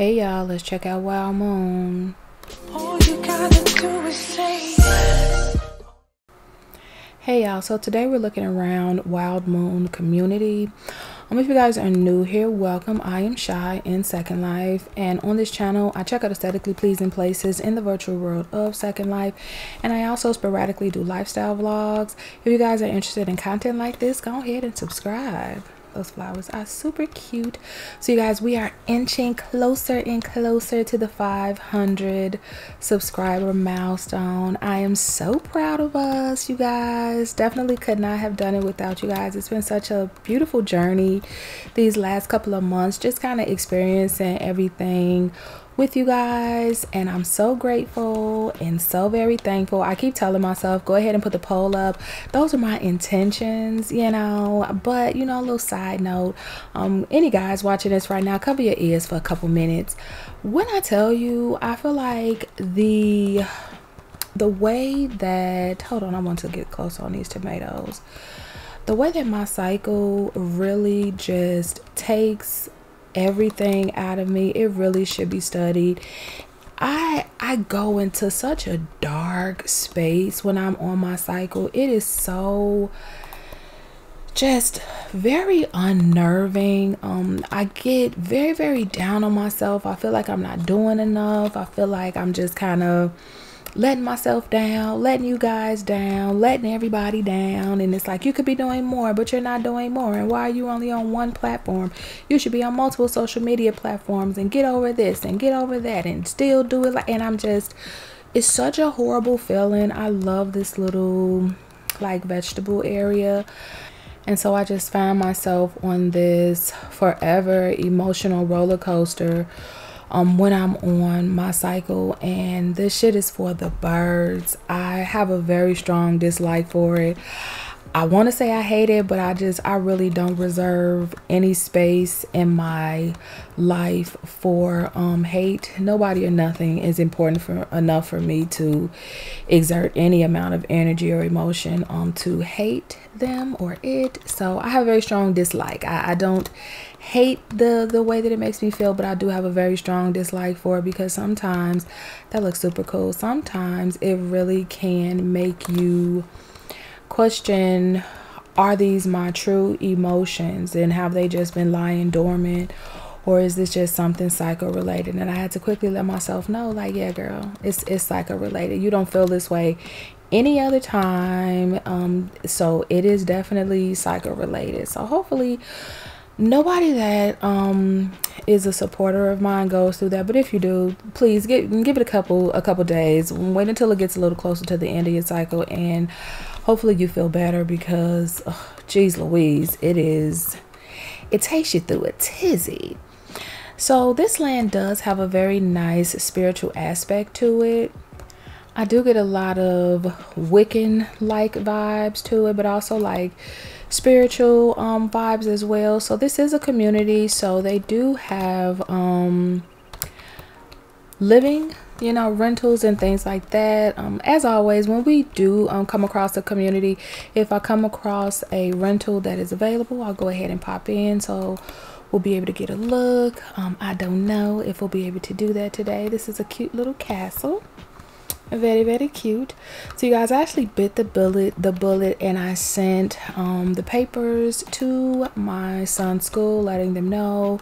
Hey y'all, let's check out Wild Moon. Hey y'all, so today we're looking around Wild Moon community. Um, if you guys are new here, welcome. I am Shy in Second Life, and on this channel, I check out aesthetically pleasing places in the virtual world of Second Life, and I also sporadically do lifestyle vlogs. If you guys are interested in content like this, go ahead and subscribe those flowers are super cute. So you guys we are inching closer and closer to the 500 subscriber milestone. I am so proud of us you guys. Definitely could not have done it without you guys. It's been such a beautiful journey these last couple of months just kind of experiencing everything with you guys and I'm so grateful and so very thankful. I keep telling myself, go ahead and put the poll up. Those are my intentions, you know. But, you know, a little side note, um, any guys watching this right now, cover your ears for a couple minutes. When I tell you, I feel like the the way that hold on, I want to get close on these tomatoes. The way that my cycle really just takes everything out of me. It really should be studied. I I go into such a dark space when I'm on my cycle. It is so just very unnerving. Um I get very very down on myself. I feel like I'm not doing enough. I feel like I'm just kind of letting myself down, letting you guys down, letting everybody down. And it's like you could be doing more, but you're not doing more. And why are you only on one platform? You should be on multiple social media platforms and get over this and get over that and still do it. Like, and I'm just, it's such a horrible feeling. I love this little like vegetable area. And so I just found myself on this forever emotional roller coaster um, when I'm on my cycle, and this shit is for the birds. I have a very strong dislike for it. I want to say I hate it, but I just, I really don't reserve any space in my life for um, hate. Nobody or nothing is important for enough for me to exert any amount of energy or emotion um, to hate them or it. So I have a very strong dislike. I, I don't hate the the way that it makes me feel but i do have a very strong dislike for it because sometimes that looks super cool sometimes it really can make you question are these my true emotions and have they just been lying dormant or is this just something psycho related and i had to quickly let myself know like yeah girl it's it's psycho related you don't feel this way any other time. Um so it is definitely psycho related so hopefully nobody that um is a supporter of mine goes through that. But if you do please give give it a couple a couple days. Wait until it gets a little closer to the end of your cycle and hopefully you feel better because oh, geez louise it is it takes you through a tizzy so this land does have a very nice spiritual aspect to it i do get a lot of wiccan like vibes to it but also like spiritual um, vibes as well. So this is a community, so they do have um, living you know rentals and things like that. Um, as always when we do um, come across a community if i come across a rental that is available i'll go ahead and pop in. So we'll be able to get a look. Um, i don't know if we'll be able to do that today. This is a cute little castle. Very very cute. So you guys I actually bit the bullet the bullet and i sent um, the papers to my son's school letting them know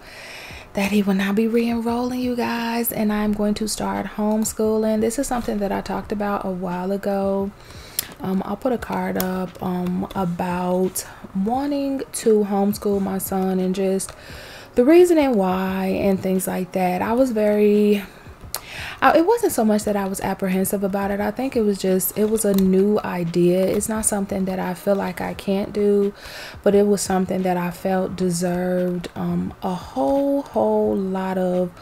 that he will not be re-enrolling you guys and i'm going to start homeschooling. This is something that i talked about a while ago. Um, i'll put a card up um, about wanting to homeschool my son and just the reason and why and things like that. I was very I, it wasn't so much that I was apprehensive about it. I think it was just, it was a new idea. It's not something that I feel like I can't do, but it was something that I felt deserved um, a whole, whole lot of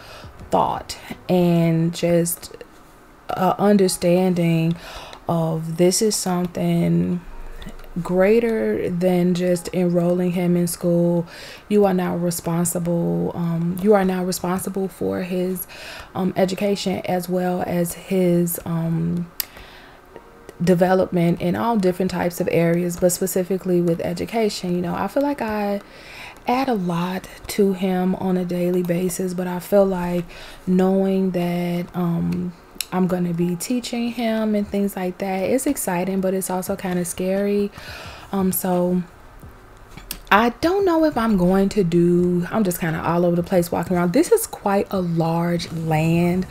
thought and just uh, understanding of this is something greater than just enrolling him in school. You are now responsible um, you are now responsible for his um, education as well as his um, development in all different types of areas but specifically with education. You know i feel like i add a lot to him on a daily basis, but I feel like knowing that um, I'm going to be teaching him and things like that, it's exciting, but it's also kind of scary. Um, so I don't know if I'm going to do, I'm just kind of all over the place walking around. This is quite a large land.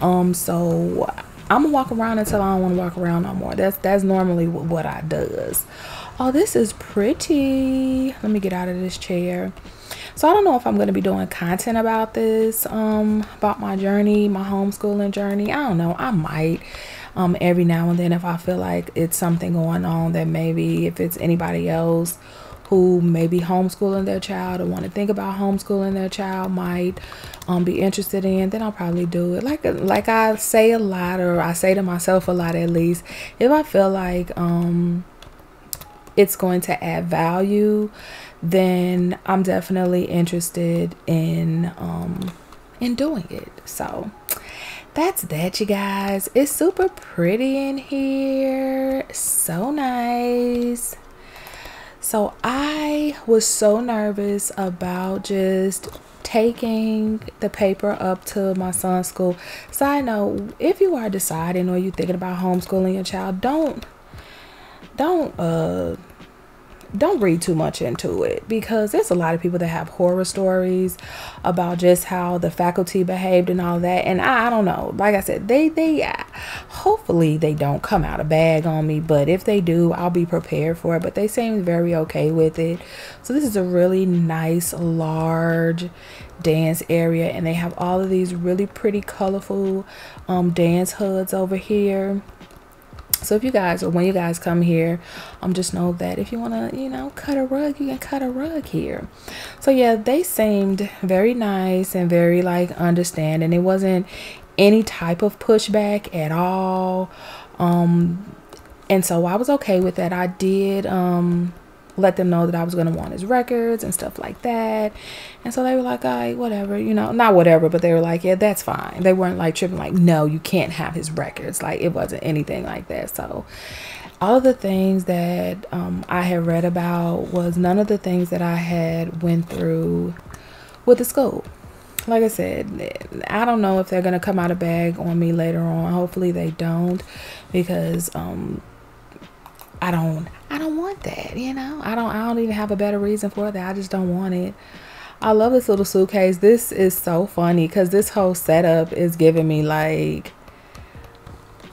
Um, so I'm gonna walk around until I don't want to walk around no more. That's that's normally what I does. Oh, this is pretty. Let me get out of this chair. So I don't know if I'm going to be doing content about this, um, about my journey, my homeschooling journey. I don't know. I might um, every now and then if I feel like it's something going on that maybe if it's anybody else who may be homeschooling their child or want to think about homeschooling their child might um, be interested in, then I'll probably do it. Like like I say a lot, or I say to myself a lot at least, if I feel like um, it's going to add value, then I'm definitely interested in um, in doing it. So that's that you guys. It's super pretty in here. So nice. So i was so nervous about just taking the paper up to my son's school. Side note if you are deciding or you're thinking about homeschooling your child don't don't uh don't read too much into it because there's a lot of people that have horror stories about just how the faculty behaved and all that. And I, I don't know. Like i said they they hopefully they don't come out a bag on me but if they do i'll be prepared for it. But they seem very okay with it. So this is a really nice large dance area and they have all of these really pretty colorful um, dance hoods over here so if you guys or when you guys come here um just know that if you want to you know cut a rug you can cut a rug here. So yeah they seemed very nice and very like understanding. It wasn't any type of pushback at all. Um and so i was okay with that. I did um let them know that I was going to want his records and stuff like that. And so they were like, all right, whatever, you know, not whatever, but they were like, yeah, that's fine. They weren't like tripping, like, no, you can't have his records. Like, it wasn't anything like that. So, all of the things that um, I had read about was none of the things that I had went through with the school. Like I said, I don't know if they're gonna come out of bag on me later on. Hopefully they don't, because um, I don't I don't want that, you know. I don't I don't even have a better reason for that. I just don't want it. I love this little suitcase. This is so funny because this whole setup is giving me like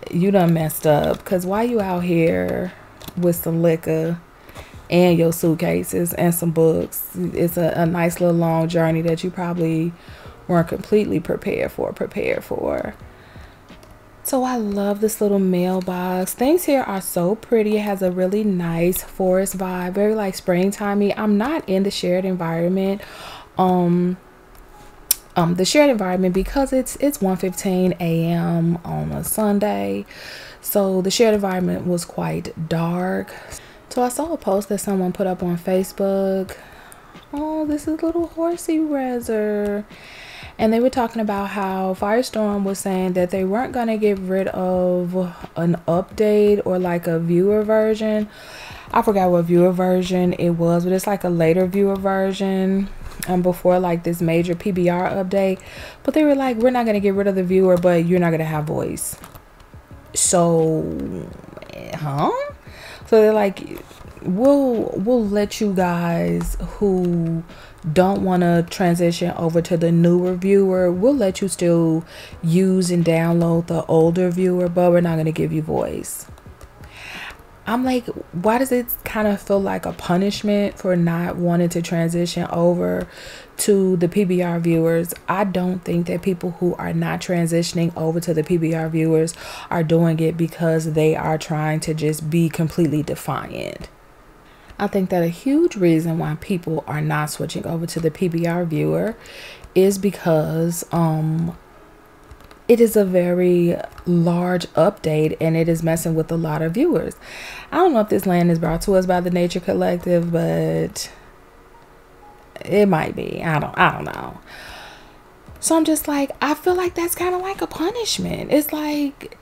you done messed up. Because why you out here with some liquor and your suitcases and some books? It's a, a nice little long journey that you probably weren't completely prepared for. Prepared for. So I love this little mailbox. Things here are so pretty. It has a really nice forest vibe, very like springtimey. I'm not in the shared environment. Um um the shared environment because it's it's 1:15 a.m. on a Sunday. So the shared environment was quite dark. So I saw a post that someone put up on Facebook. Oh, this is a little horsey reser and they were talking about how Firestorm was saying that they weren't going to get rid of an update or like a viewer version. I forgot what viewer version it was, but it's like a later viewer version um, before like this major PBR update. But they were like, we're not going to get rid of the viewer, but you're not going to have voice. So, huh? So they're like, we'll we'll let you guys who don't want to transition over to the newer viewer, we'll let you still use and download the older viewer, but we're not going to give you voice. I'm like, why does it kind of feel like a punishment for not wanting to transition over to the PBR viewers? I don't think that people who are not transitioning over to the PBR viewers are doing it because they are trying to just be completely defiant. I think that a huge reason why people are not switching over to the PBR viewer is because um, it is a very large update and it is messing with a lot of viewers. I don't know if this land is brought to us by the Nature Collective, but it might be. I don't I don't know. So I'm just like I feel like that's kind of like a punishment. It's like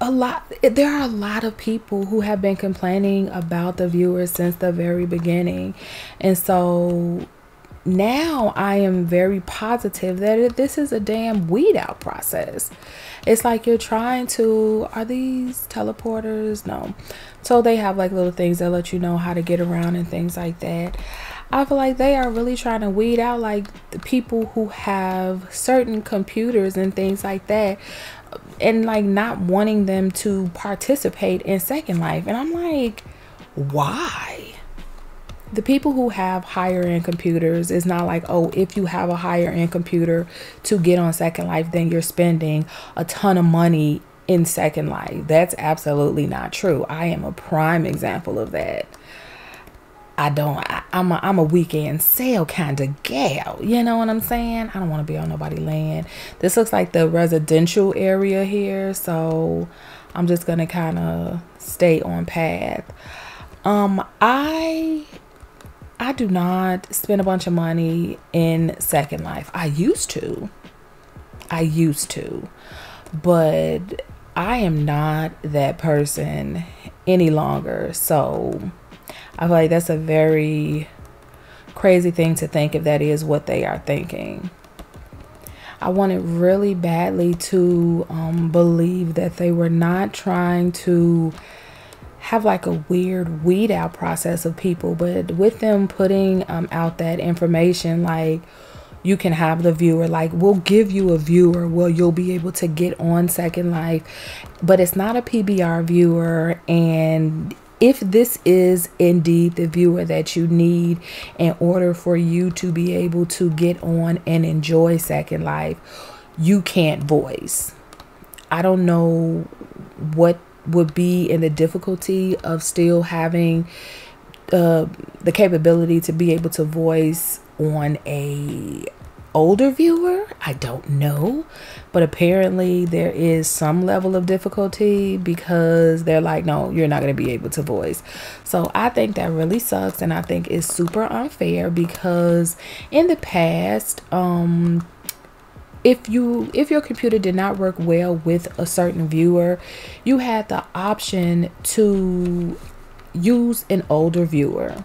a lot there are a lot of people who have been complaining about the viewers since the very beginning and so now I am very positive that this is a damn weed out process. It's like you're trying to, are these teleporters? No. So they have like little things that let you know how to get around and things like that. I feel like they are really trying to weed out like the people who have certain computers and things like that and like not wanting them to participate in Second Life. And I'm like, why? The people who have higher end computers is not like, oh, if you have a higher end computer to get on Second Life, then you're spending a ton of money in Second Life. That's absolutely not true. I am a prime example of that. I don't, I, am a, I'm a weekend sale kind of gal. You know what I'm saying? I don't want to be on nobody land. This looks like the residential area here. So I'm just to kind of stay on path. Um, I, I do not spend a bunch of money in Second Life. I used to. I used to. But I am not that person any longer. So I feel like that's a very crazy thing to think if that is what they are thinking. I wanted really badly to um, believe that they were not trying to have like a weird weed out process of people, but with them putting um, out that information, like you can have the viewer, like we'll give you a viewer where you'll be able to get on Second Life, but it's not a PBR viewer and if this is indeed the viewer that you need in order for you to be able to get on and enjoy Second Life, you can't voice. I don't know what would be in the difficulty of still having uh, the capability to be able to voice on a older viewer i don't know but apparently there is some level of difficulty because they're like no you're not going to be able to voice. So i think that really sucks and i think it's super unfair because in the past um if you if your computer did not work well with a certain viewer you had the option to use an older viewer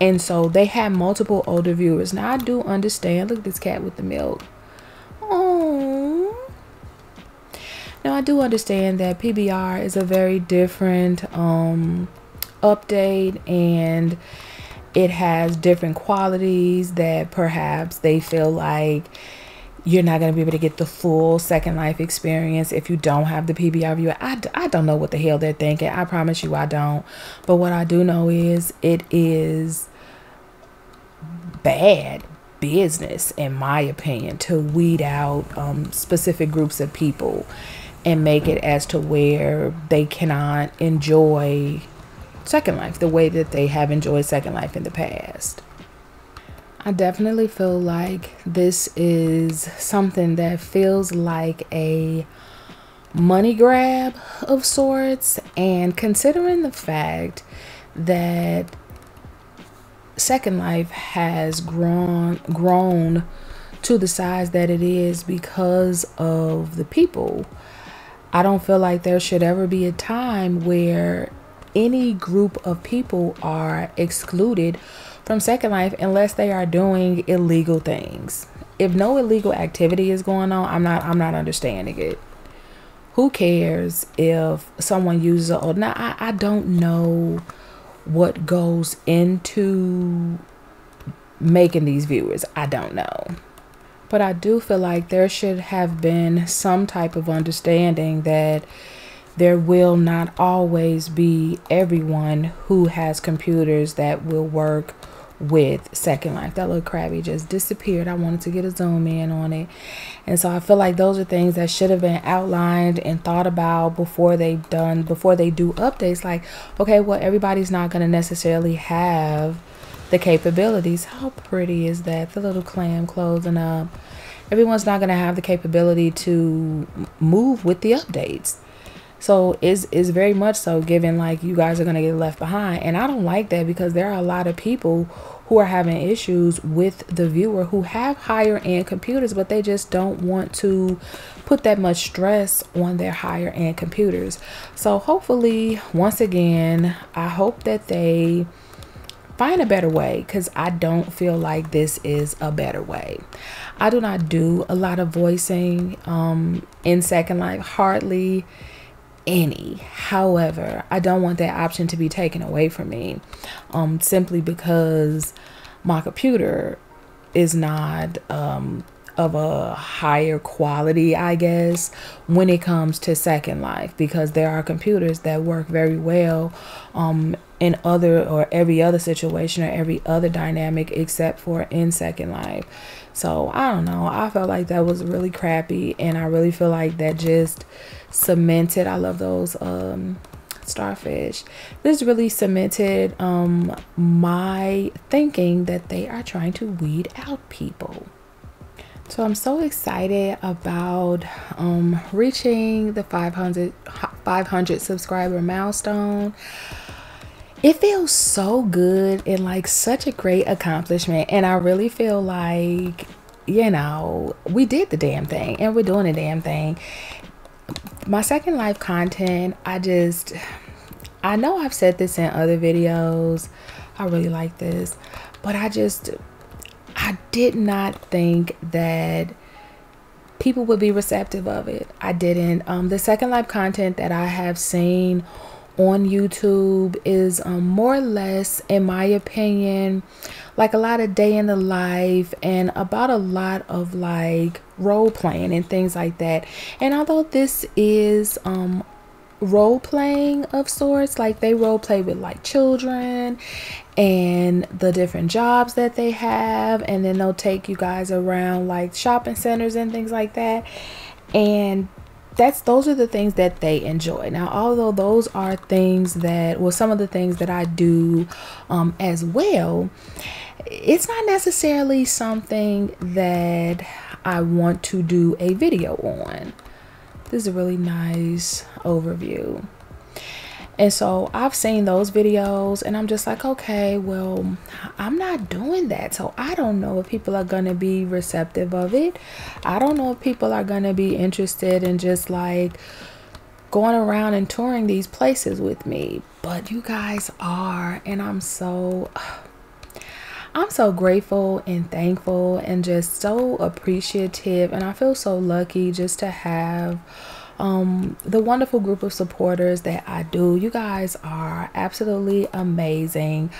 and so they had multiple older viewers. Now I do understand. Look at this cat with the milk. Oh. Now I do understand that PBR is a very different um, update and it has different qualities that perhaps they feel like you're not going to be able to get the full second life experience if you don't have the PBR viewer. I, I don't know what the hell they're thinking. I promise you I don't. But what I do know is it is bad business, in my opinion, to weed out um, specific groups of people and make it as to where they cannot enjoy Second Life the way that they have enjoyed Second Life in the past. I definitely feel like this is something that feels like a money grab of sorts. And considering the fact that Second Life has grown grown to the size that it is because of the people. I don't feel like there should ever be a time where any group of people are excluded from Second Life unless they are doing illegal things. If no illegal activity is going on, I'm not I'm not understanding it. Who cares if someone uses a now I, I don't know what goes into making these viewers. I don't know. But I do feel like there should have been some type of understanding that there will not always be everyone who has computers that will work with Second Life. That little crabby just disappeared. I wanted to get a zoom in on it. And so I feel like those are things that should have been outlined and thought about before they've done before they do updates like okay, well everybody's not going to necessarily have the capabilities. How pretty is that? The little clam closing up. Everyone's not going to have the capability to move with the updates. So it's, it's very much so given like you guys are going to get left behind. And I don't like that because there are a lot of people who are having issues with the viewer who have higher end computers, but they just don't want to put that much stress on their higher end computers. So hopefully, once again, I hope that they find a better way because I don't feel like this is a better way. I do not do a lot of voicing um, in Second Life, hardly any. However, I don't want that option to be taken away from me um, simply because my computer is not um, of a higher quality, I guess, when it comes to Second Life, because there are computers that work very well um, in other or every other situation or every other dynamic except for in Second Life. So I don't know. I felt like that was really crappy, and I really feel like that just cemented. I love those um, starfish. This really cemented um, my thinking that they are trying to weed out people. So I'm so excited about um, reaching the 500, 500 subscriber milestone. It feels so good and like such a great accomplishment. And I really feel like, you know, we did the damn thing and we're doing the damn thing. My second life content, I just, I know I've said this in other videos. I really like this, but I just I did not think that people would be receptive of it. I didn't. Um, the Second Life content that I have seen on YouTube is um, more or less, in my opinion, like a lot of day in the life and about a lot of like role playing and things like that. And although this is um, role playing of sorts, like they role play with like children and the different jobs that they have and then they'll take you guys around like shopping centers and things like that. And that's those are the things that they enjoy. Now although those are things that well some of the things that i do um, as well it's not necessarily something that i want to do a video on this is a really nice overview and so I've seen those videos and I'm just like, okay, well, I'm not doing that. So I don't know if people are going to be receptive of it. I don't know if people are going to be interested in just like going around and touring these places with me. But you guys are. And I'm so. I'm so grateful and thankful and just so appreciative. And I feel so lucky just to have um, the wonderful group of supporters that I do. You guys are absolutely amazing.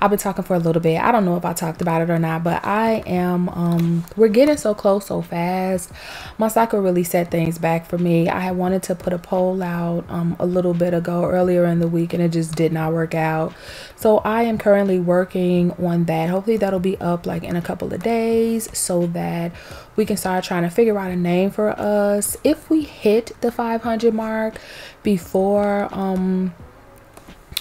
I've been talking for a little bit. I don't know if I talked about it or not, but I am, um, we're getting so close so fast. My cycle really set things back for me. I had wanted to put a poll out um, a little bit ago earlier in the week and it just did not work out. So I am currently working on that. Hopefully that'll be up like in a couple of days so that we can start trying to figure out a name for us. If we hit the 500 mark before um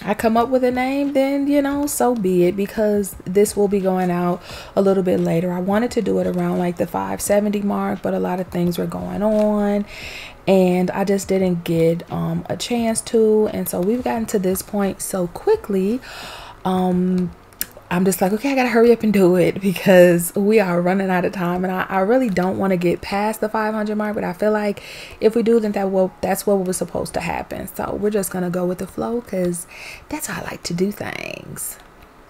I come up with a name, then you know, so be it because this will be going out a little bit later. I wanted to do it around like the 570 mark, but a lot of things were going on and I just didn't get um, a chance to. And so we've gotten to this point so quickly. Um, I'm just like, okay, I gotta hurry up and do it because we are running out of time, and I, I really don't want to get past the 500 mark. But I feel like if we do, then that will that's what was supposed to happen. So we're just gonna go with the flow because that's how I like to do things.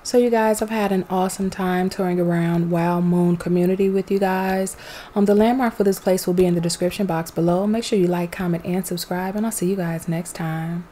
So you guys, I've had an awesome time touring around Wild Moon community with you guys. Um, the landmark for this place will be in the description box below. Make sure you like, comment, and subscribe, and I'll see you guys next time.